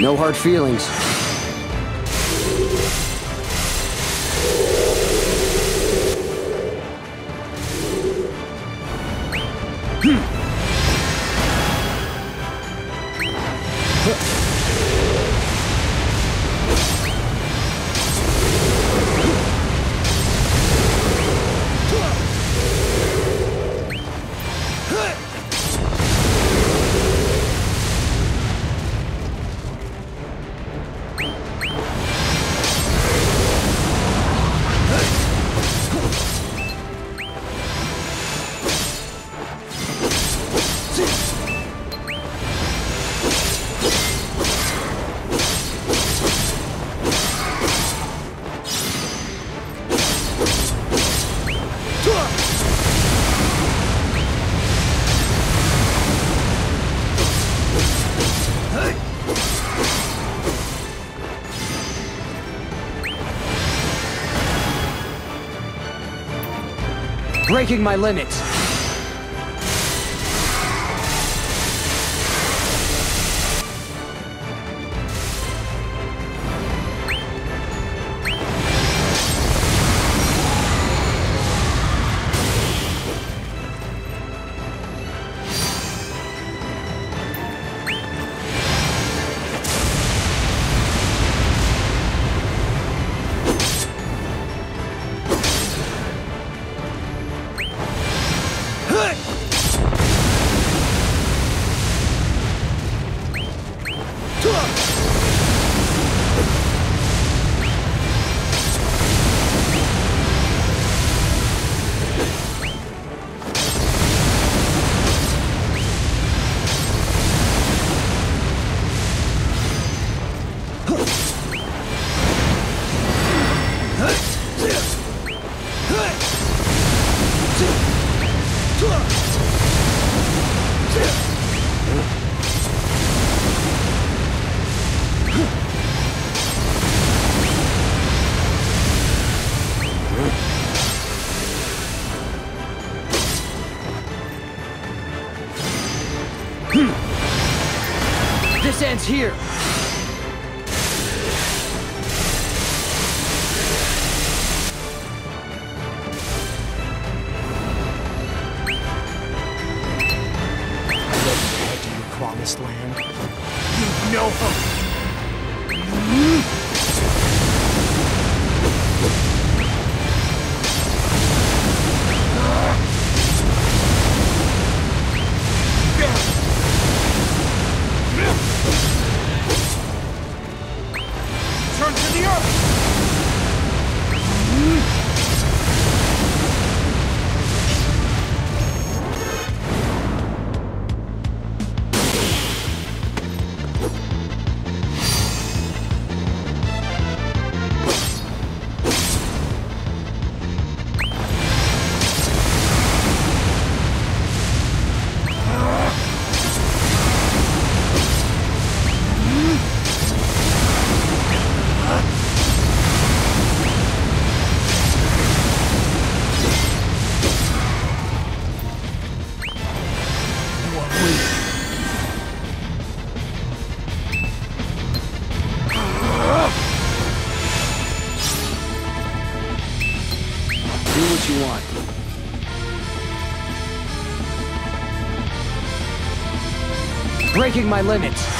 No hard feelings. Breaking my limits. Hmm. This ends here. Head to your promised land. You've no Breaking my limits.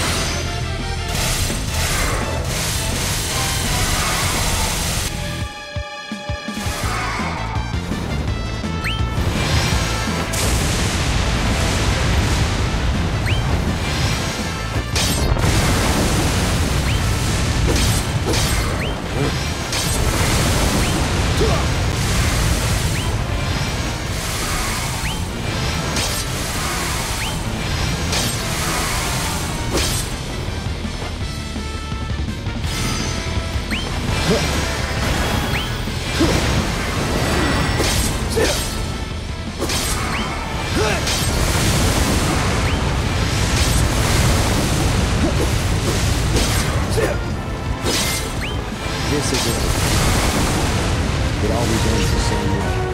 criticism, it always ends the same way.